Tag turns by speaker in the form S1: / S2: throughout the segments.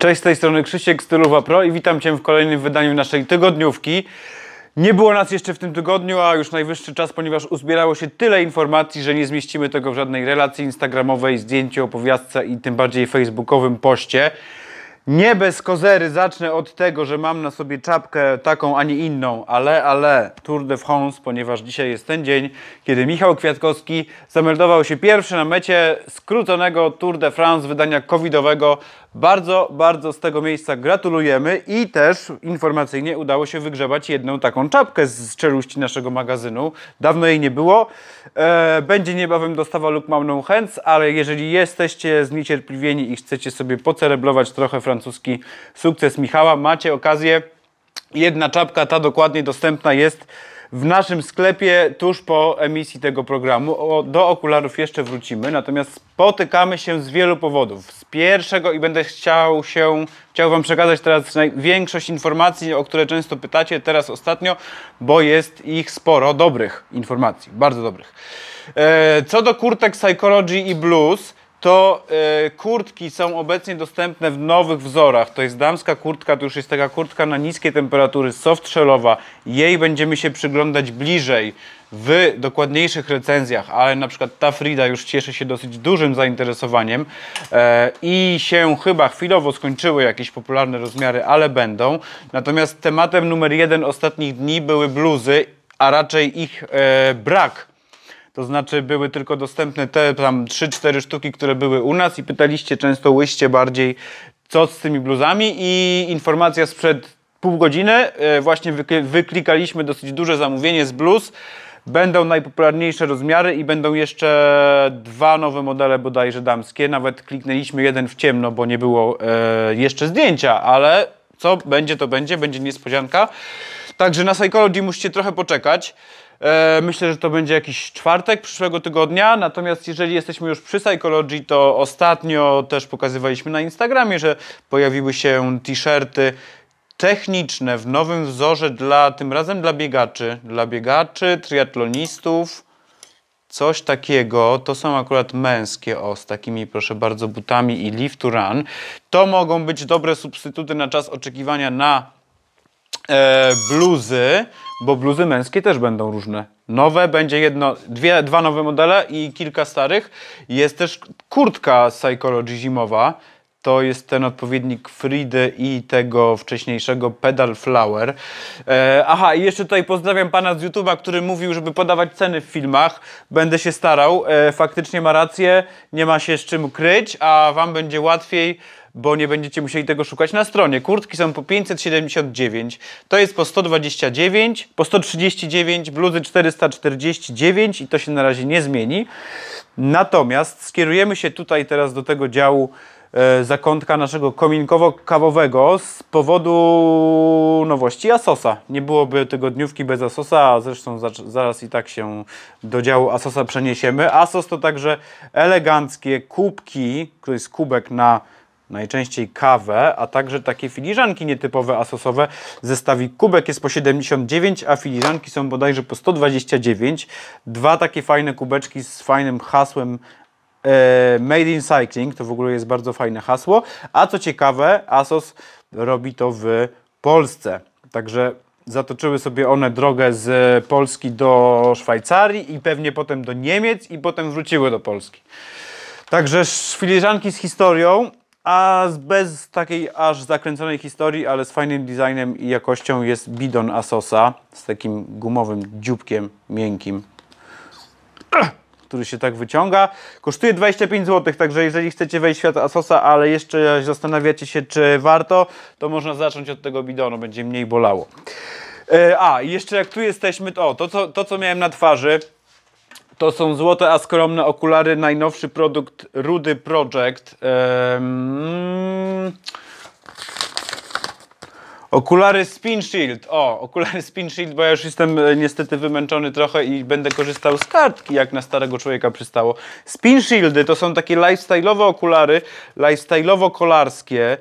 S1: Cześć, z tej strony Krzysiek Stylowa Pro i witam Cię w kolejnym wydaniu naszej tygodniówki. Nie było nas jeszcze w tym tygodniu, a już najwyższy czas, ponieważ uzbierało się tyle informacji, że nie zmieścimy tego w żadnej relacji instagramowej, zdjęciu, opowiastce i tym bardziej facebookowym poście. Nie bez kozery zacznę od tego, że mam na sobie czapkę taką, a nie inną, ale, ale Tour de France, ponieważ dzisiaj jest ten dzień, kiedy Michał Kwiatkowski zameldował się pierwszy na mecie skróconego Tour de France wydania covidowego. Bardzo, bardzo z tego miejsca gratulujemy i też informacyjnie udało się wygrzebać jedną taką czapkę z czeluści naszego magazynu. Dawno jej nie było. E, będzie niebawem dostawa lub mam no ale jeżeli jesteście zniecierpliwieni i chcecie sobie pocereblować trochę francuski sukces Michała, macie okazję. Jedna czapka, ta dokładnie dostępna jest w naszym sklepie tuż po emisji tego programu. O, do okularów jeszcze wrócimy, natomiast spotykamy się z wielu powodów. Z pierwszego i będę chciał się, chciał Wam przekazać teraz większość informacji, o które często pytacie teraz ostatnio, bo jest ich sporo dobrych informacji, bardzo dobrych. E, co do kurtek Psychology i Blues, to e, kurtki są obecnie dostępne w nowych wzorach. To jest damska kurtka, to już jest taka kurtka na niskie temperatury, soft shellowa. Jej będziemy się przyglądać bliżej w dokładniejszych recenzjach, ale na przykład ta Frida już cieszy się dosyć dużym zainteresowaniem e, i się chyba chwilowo skończyły jakieś popularne rozmiary, ale będą. Natomiast tematem numer jeden ostatnich dni były bluzy, a raczej ich e, brak to znaczy były tylko dostępne te tam 3-4 sztuki, które były u nas i pytaliście często łyście bardziej co z tymi bluzami i informacja sprzed pół godziny e, właśnie wyklikaliśmy dosyć duże zamówienie z bluz. Będą najpopularniejsze rozmiary i będą jeszcze dwa nowe modele bodajże damskie. Nawet kliknęliśmy jeden w ciemno, bo nie było e, jeszcze zdjęcia, ale co będzie to będzie, będzie niespodzianka. Także na Psychology musicie trochę poczekać. E, myślę, że to będzie jakiś czwartek przyszłego tygodnia. Natomiast jeżeli jesteśmy już przy Psychology, to ostatnio też pokazywaliśmy na Instagramie, że pojawiły się t-shirty techniczne w nowym wzorze dla tym razem dla biegaczy, dla biegaczy, triatlonistów. Coś takiego, to są akurat męskie o, z takimi proszę bardzo butami i lift to run. To mogą być dobre substytuty na czas oczekiwania na e, bluzy, bo bluzy męskie też będą różne. Nowe będzie jedno, dwie, dwa nowe modele i kilka starych. Jest też kurtka Psychology zimowa. To jest ten odpowiednik Fridy i tego wcześniejszego Pedal Flower. E, aha, i jeszcze tutaj pozdrawiam pana z YouTube'a, który mówił, żeby podawać ceny w filmach. Będę się starał. E, faktycznie ma rację, nie ma się z czym kryć, a wam będzie łatwiej bo nie będziecie musieli tego szukać na stronie. Kurtki są po 579, to jest po 129, po 139, bluzy 449 i to się na razie nie zmieni. Natomiast skierujemy się tutaj teraz do tego działu e, zakątka naszego kominkowo-kawowego z powodu nowości Asosa. Nie byłoby tygodniówki bez Asosa, a zresztą zaraz i tak się do działu Asosa przeniesiemy. Asos to także eleganckie kubki, to jest kubek na najczęściej kawę, a także takie filiżanki nietypowe asosowe. Zestawik kubek jest po 79, a filiżanki są bodajże po 129. Dwa takie fajne kubeczki z fajnym hasłem e, Made in Cycling, to w ogóle jest bardzo fajne hasło. A co ciekawe, Asos robi to w Polsce. Także zatoczyły sobie one drogę z Polski do Szwajcarii i pewnie potem do Niemiec i potem wróciły do Polski. Także filiżanki z historią a bez takiej aż zakręconej historii, ale z fajnym designem i jakością jest bidon Asosa z takim gumowym dzióbkiem miękkim, który się tak wyciąga. Kosztuje 25 zł, także jeżeli chcecie wejść w świat Asosa, ale jeszcze zastanawiacie się, czy warto, to można zacząć od tego bidonu, będzie mniej bolało. E, a, jeszcze jak tu jesteśmy, to, to, to, to co miałem na twarzy, to są złote, a skromne okulary, najnowszy produkt Rudy Project. Um, okulary Spin Shield. O, okulary Spin Shield, bo ja już jestem e, niestety wymęczony trochę i będę korzystał z kartki, jak na starego człowieka przystało. Spin Shieldy to są takie lifestyle'owe okulary, lifestyle'owo-kolarskie,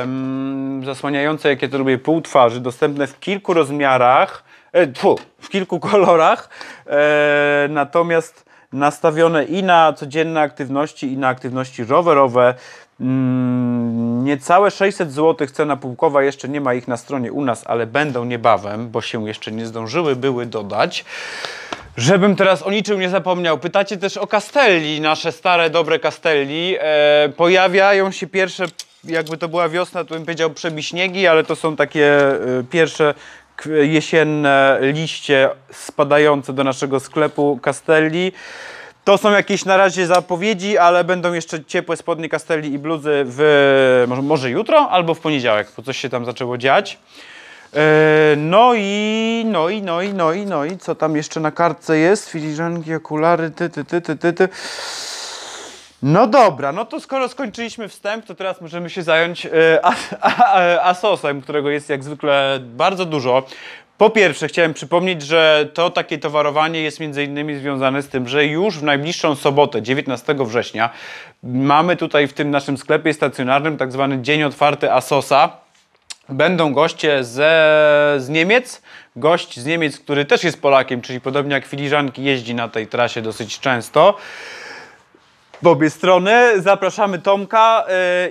S1: um, zasłaniające, jak ja to lubię, pół twarzy, dostępne w kilku rozmiarach tfu, w kilku kolorach, e, natomiast nastawione i na codzienne aktywności, i na aktywności rowerowe. Mm, Niecałe 600 zł cena pułkowa, jeszcze nie ma ich na stronie u nas, ale będą niebawem, bo się jeszcze nie zdążyły były dodać. Żebym teraz o niczym nie zapomniał, pytacie też o Castelli, nasze stare, dobre Castelli. E, pojawiają się pierwsze, jakby to była wiosna, to bym powiedział przebiśniegi, ale to są takie e, pierwsze jesienne liście spadające do naszego sklepu Castelli. To są jakieś na razie zapowiedzi, ale będą jeszcze ciepłe spodnie Castelli i bluzy w może, może jutro albo w poniedziałek, bo coś się tam zaczęło dziać. E, No i, no i, no i, no i, no i, co tam jeszcze na kartce jest? Filiżanki, okulary, ty, ty, ty, ty, ty, ty. No dobra, no to skoro skończyliśmy wstęp, to teraz możemy się zająć e, Asosem, którego jest jak zwykle bardzo dużo. Po pierwsze, chciałem przypomnieć, że to takie towarowanie jest między innymi związane z tym, że już w najbliższą sobotę, 19 września, mamy tutaj w tym naszym sklepie stacjonarnym tak zwany Dzień Otwarty Asosa. Będą goście ze, z Niemiec. Gość z Niemiec, który też jest Polakiem, czyli podobnie jak filiżanki, jeździ na tej trasie dosyć często. W obie strony zapraszamy Tomka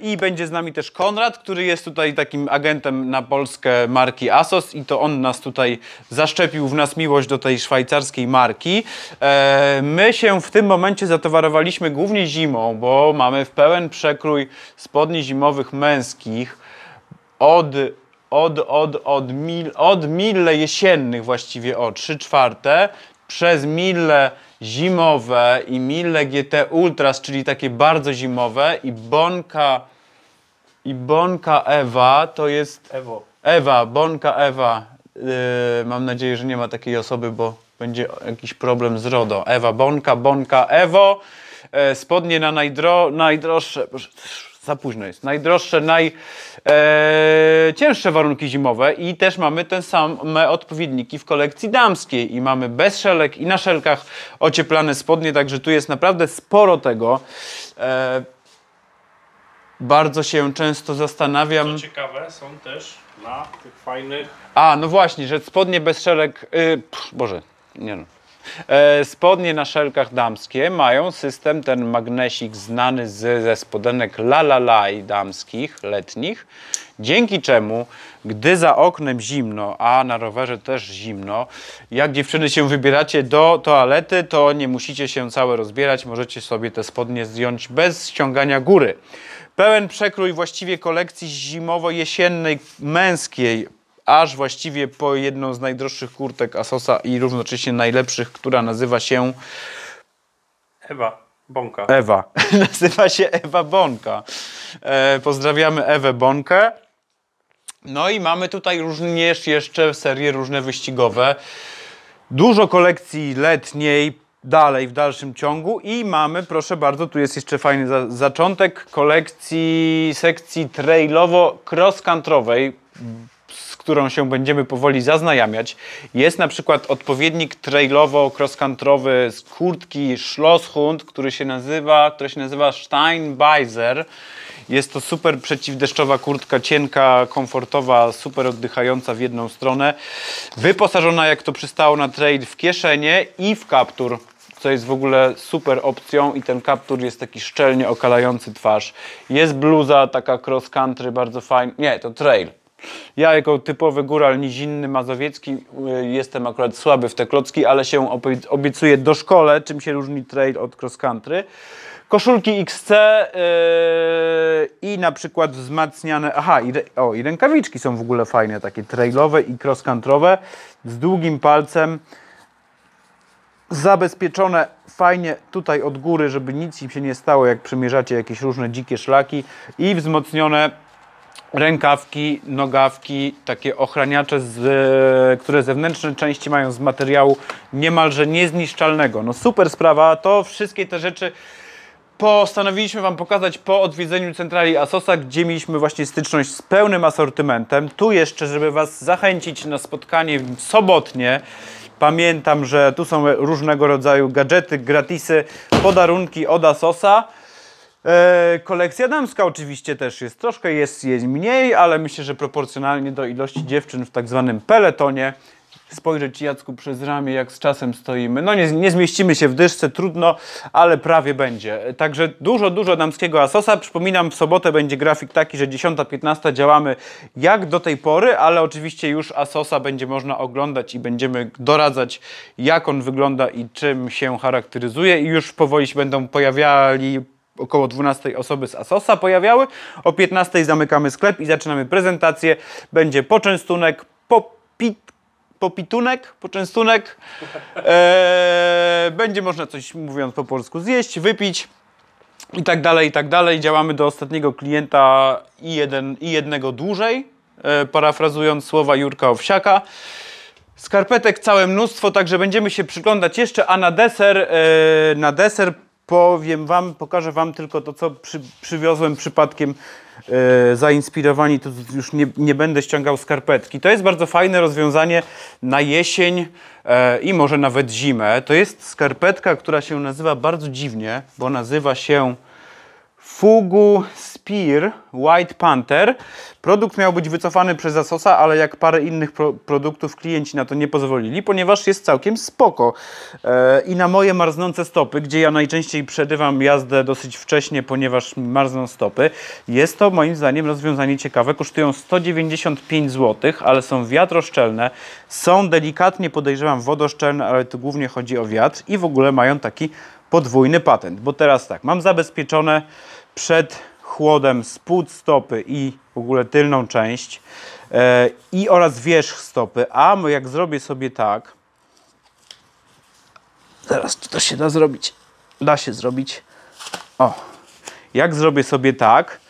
S1: yy, i będzie z nami też Konrad, który jest tutaj takim agentem na Polskę marki Asos i to on nas tutaj zaszczepił w nas miłość do tej szwajcarskiej marki. E, my się w tym momencie zatowarowaliśmy głównie zimą, bo mamy w pełen przekrój spodni zimowych męskich od, od, od, od, mil, od mille jesiennych właściwie o 3 czwarte przez mille zimowe i mille GT Ultras, czyli takie bardzo zimowe i Bonka i Bonka Ewa to jest
S2: Ewo.
S1: Ewa, Bonka Ewa. Yy, mam nadzieję, że nie ma takiej osoby, bo będzie jakiś problem z RODO. Ewa, Bonka, Bonka, Ewo. E, spodnie na najdro, najdroższe, boże, za późno jest, najdroższe, najcięższe warunki zimowe i też mamy te same odpowiedniki w kolekcji damskiej i mamy bez szelek i na szelkach ocieplane spodnie, także tu jest naprawdę sporo tego. E, bardzo się często zastanawiam...
S2: Co ciekawe, są też na tych fajnych
S1: A, no właśnie, że spodnie bez szelek. Yy, pff, Boże, nie no. E, spodnie na szelkach damskie mają system ten magnesik znany ze spodenek La La Laj damskich, letnich, dzięki czemu, gdy za oknem zimno, a na rowerze też zimno, jak dziewczyny się wybieracie do toalety, to nie musicie się całe rozbierać, możecie sobie te spodnie zdjąć bez ściągania góry. Pełen przekrój właściwie kolekcji zimowo-jesiennej męskiej, aż właściwie po jedną z najdroższych kurtek Asosa i równocześnie najlepszych, która nazywa się
S2: Ewa, Bąka.
S1: Ewa. nazywa się Ewa Bonka. E, pozdrawiamy Ewę Bonkę. No i mamy tutaj również jeszcze serie różne wyścigowe. Dużo kolekcji letniej, dalej w dalszym ciągu i mamy, proszę bardzo, tu jest jeszcze fajny za zaczątek kolekcji sekcji trailowo-cross-countrywej, z którą się będziemy powoli zaznajamiać. Jest na przykład odpowiednik trailowo-cross-countrywy z kurtki Schlosshund, który się nazywa, która się nazywa Steinbeiser. Jest to super przeciwdeszczowa kurtka, cienka, komfortowa, super oddychająca w jedną stronę. Wyposażona, jak to przystało na trail, w kieszenie i w kaptur, co jest w ogóle super opcją i ten kaptur jest taki szczelnie okalający twarz. Jest bluza taka cross country, bardzo fajna. Nie, to trail. Ja jako typowy góral nizinny, mazowiecki y, jestem akurat słaby w te klocki, ale się obie- obiecuję do szkole, czym się różni trail od cross country. Koszulki XC yy, i na przykład wzmacniane, aha i, o, i rękawiczki są w ogóle fajne, takie trailowe i cross countrywe z długim palcem. Zabezpieczone fajnie tutaj od góry, żeby nic im się nie stało, jak przemierzacie jakieś różne dzikie szlaki. I wzmocnione rękawki, nogawki, takie ochraniacze, z, które zewnętrzne części mają z materiału niemalże niezniszczalnego. No super sprawa, to wszystkie te rzeczy postanowiliśmy Wam pokazać po odwiedzeniu centrali Asosa, gdzie mieliśmy właśnie styczność z pełnym asortymentem. Tu jeszcze, żeby Was zachęcić na spotkanie sobotnie, pamiętam, że tu są różnego rodzaju gadżety, gratisy, podarunki od Asosa. E, kolekcja damska oczywiście też jest, troszkę jest jej mniej, ale myślę, że proporcjonalnie do ilości dziewczyn w tak zwanym peletonie spojrzeć Jacku przez ramię, jak z czasem stoimy. No nie, nie zmieścimy się w dyszce, trudno, ale prawie będzie. Także dużo, dużo damskiego Asosa. Przypominam, w sobotę będzie grafik taki, że 10-15 działamy jak do tej pory, ale oczywiście już Asosa będzie można oglądać i będziemy doradzać, jak on wygląda i czym się charakteryzuje i już powoli się będą pojawiali około 12 osoby z Asosa pojawiały. O 15 zamykamy sklep i zaczynamy prezentację. Będzie poczęstunek, popit, popitunek, poczęstunek. Eee, będzie można coś, mówiąc po polsku, zjeść, wypić i tak dalej, i tak dalej. Działamy do ostatniego klienta i, jeden, i jednego dłużej, e, parafrazując słowa Jurka Owsiaka. Skarpetek całe mnóstwo, także będziemy się przyglądać jeszcze, a na deser, e, na deser powiem wam, pokażę wam tylko to, co przy, przywiozłem przypadkiem e, zainspirowani, to już nie, nie będę ściągał skarpetki. To jest bardzo fajne rozwiązanie na jesień e, i może nawet zimę. To jest skarpetka, która się nazywa bardzo dziwnie, bo nazywa się Fugu Spear White Panther. Produkt miał być wycofany przez Asosa, ale jak parę innych pro produktów klienci na to nie pozwolili, ponieważ jest całkiem spoko. E, I na moje marznące stopy, gdzie ja najczęściej przerywam jazdę dosyć wcześnie, ponieważ marzną stopy, jest to moim zdaniem rozwiązanie ciekawe. Kosztują 195 zł, ale są wiatroszczelne, są delikatnie podejrzewam wodoszczelne, ale tu głównie chodzi o wiatr i w ogóle mają taki podwójny patent, bo teraz tak, mam zabezpieczone przed chłodem spód stopy i w ogóle tylną część e, i oraz wierzch stopy, a jak zrobię sobie tak, zaraz czy to się da zrobić, da się zrobić, o, jak zrobię sobie tak,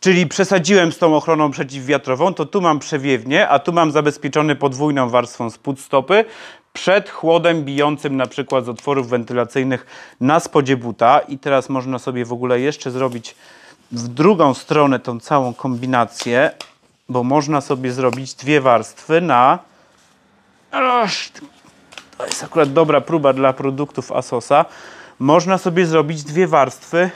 S1: czyli przesadziłem z tą ochroną przeciwwiatrową, to tu mam przewiewnie, a tu mam zabezpieczony podwójną warstwą spód stopy, przed chłodem bijącym na przykład z otworów wentylacyjnych na spodzie buta i teraz można sobie w ogóle jeszcze zrobić w drugą stronę tą całą kombinację, bo można sobie zrobić dwie warstwy na to jest akurat dobra próba dla produktów Asosa. Można sobie zrobić dwie warstwy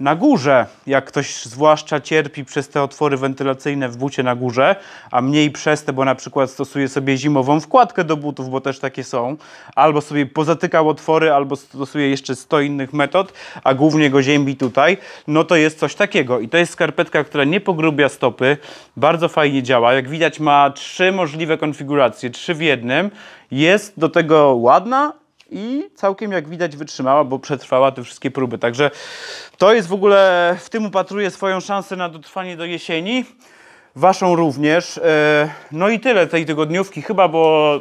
S1: na górze, jak ktoś zwłaszcza cierpi przez te otwory wentylacyjne w bucie na górze, a mniej przez te, bo na przykład stosuje sobie zimową wkładkę do butów, bo też takie są, albo sobie pozatykał otwory, albo stosuje jeszcze 100 innych metod, a głównie go ziębi tutaj, no to jest coś takiego. I to jest skarpetka, która nie pogrubia stopy, bardzo fajnie działa. Jak widać ma trzy możliwe konfiguracje, trzy w jednym. Jest do tego ładna, i całkiem jak widać wytrzymała, bo przetrwała te wszystkie próby. Także to jest w ogóle, w tym upatruję swoją szansę na dotrwanie do jesieni. Waszą również. E, no i tyle tej tygodniówki chyba, bo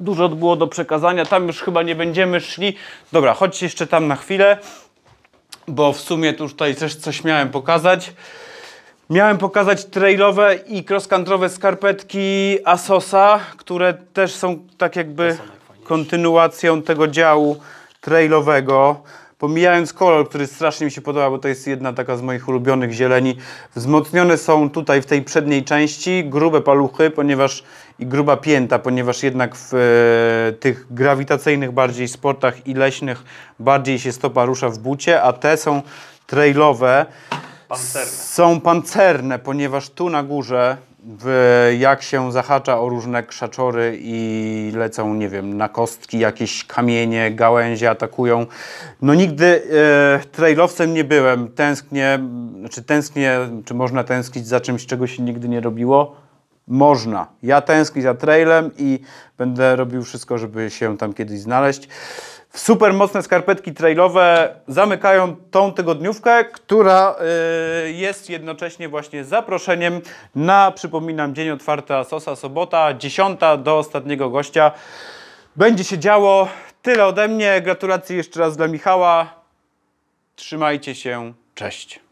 S1: dużo było do przekazania. Tam już chyba nie będziemy szli. Dobra, chodźcie jeszcze tam na chwilę, bo w sumie tutaj też coś miałem pokazać. Miałem pokazać trailowe i cross-country'owe skarpetki Asosa, które też są tak jakby kontynuacją tego działu trailowego. Pomijając kolor, który strasznie mi się podoba, bo to jest jedna taka z moich ulubionych zieleni. Wzmocnione są tutaj w tej przedniej części grube paluchy, ponieważ i gruba pięta, ponieważ jednak w e, tych grawitacyjnych bardziej sportach i leśnych bardziej się stopa rusza w bucie, a te są trailowe.
S2: Pancerne.
S1: Są pancerne, ponieważ tu na górze jak się zahacza o różne krzaczory i lecą, nie wiem, na kostki, jakieś kamienie, gałęzie atakują. No nigdy e, trailowcem nie byłem. Tęsknię, znaczy tęsknię, czy można tęsknić za czymś, czego się nigdy nie robiło? Można. Ja tęsknię za trailem i będę robił wszystko, żeby się tam kiedyś znaleźć. Super mocne skarpetki trailowe zamykają tą tygodniówkę, która y, jest jednocześnie właśnie zaproszeniem na, przypominam, dzień otwarty Asosa, sobota, 10 do ostatniego gościa. Będzie się działo. Tyle ode mnie. Gratulacje jeszcze raz dla Michała. Trzymajcie się. Cześć.